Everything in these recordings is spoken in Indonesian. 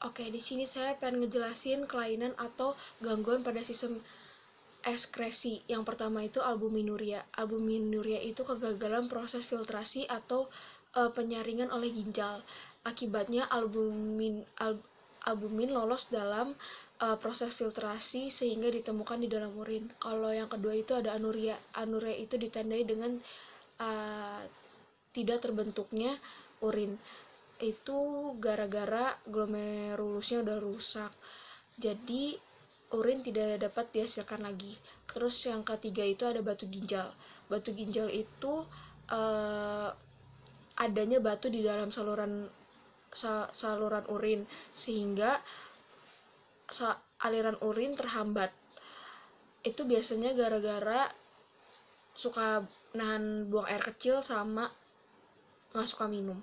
Oke, di sini saya pengen ngejelasin kelainan atau gangguan pada sistem ekskresi. Yang pertama itu albuminuria. Albuminuria itu kegagalan proses filtrasi atau e, penyaringan oleh ginjal. Akibatnya albumin al, albumin lolos dalam e, proses filtrasi sehingga ditemukan di dalam urin. Kalau yang kedua itu ada anuria. Anuria itu ditandai dengan e, tidak terbentuknya urin itu gara-gara glomerulusnya udah rusak. Jadi urin tidak dapat dihasilkan lagi. Terus yang ketiga itu ada batu ginjal. Batu ginjal itu uh, adanya batu di dalam saluran saluran urin. Sehingga sa aliran urin terhambat. Itu biasanya gara-gara suka nahan buang air kecil sama nggak suka minum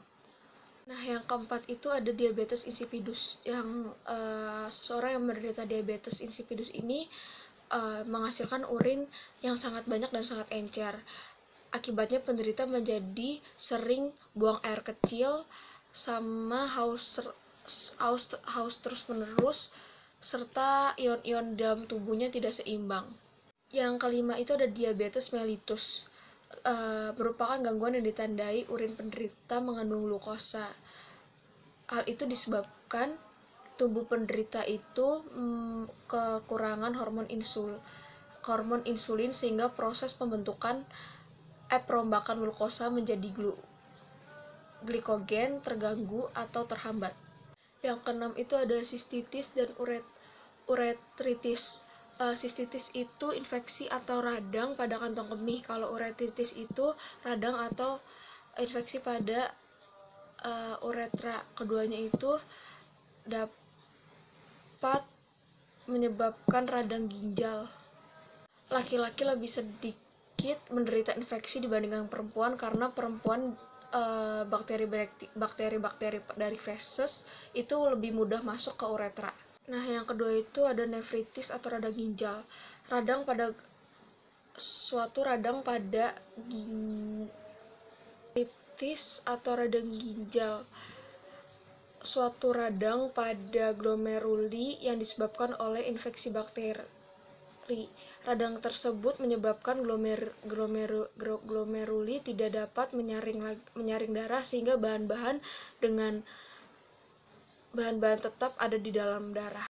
Nah, yang keempat itu ada diabetes insipidus. Yang uh, seseorang yang menderita diabetes insipidus ini uh, menghasilkan urin yang sangat banyak dan sangat encer. Akibatnya penderita menjadi sering buang air kecil sama haus haus, haus terus-menerus serta ion-ion dalam tubuhnya tidak seimbang. Yang kelima itu ada diabetes mellitus uh, merupakan gangguan yang ditandai urin penderita mengandung glukosa. Hal itu disebabkan tubuh penderita itu mm, kekurangan hormon insul, hormon insulin sehingga proses pembentukan eh perombakan glukosa menjadi glu, glikogen terganggu atau terhambat. Yang keenam itu ada sistitis dan uret, uretritis uh, sistitis itu infeksi atau radang pada kantong kemih. Kalau uretritis itu radang atau infeksi pada uh, uretra. Keduanya itu dapat menyebabkan radang ginjal. Laki-laki lebih sedikit menderita infeksi dibandingkan perempuan karena perempuan uh, bakteri bakteri bakteri dari feses itu lebih mudah masuk ke uretra. Nah, yang kedua itu ada nefritis atau radang ginjal. Radang pada suatu radang pada gingitis atau radang ginjal. Suatu radang pada glomeruli yang disebabkan oleh infeksi bakteri. Radang tersebut menyebabkan glomer, glomer, glomeruli tidak dapat menyaring menyaring darah sehingga bahan-bahan dengan bahan-bahan tetap ada di dalam darah.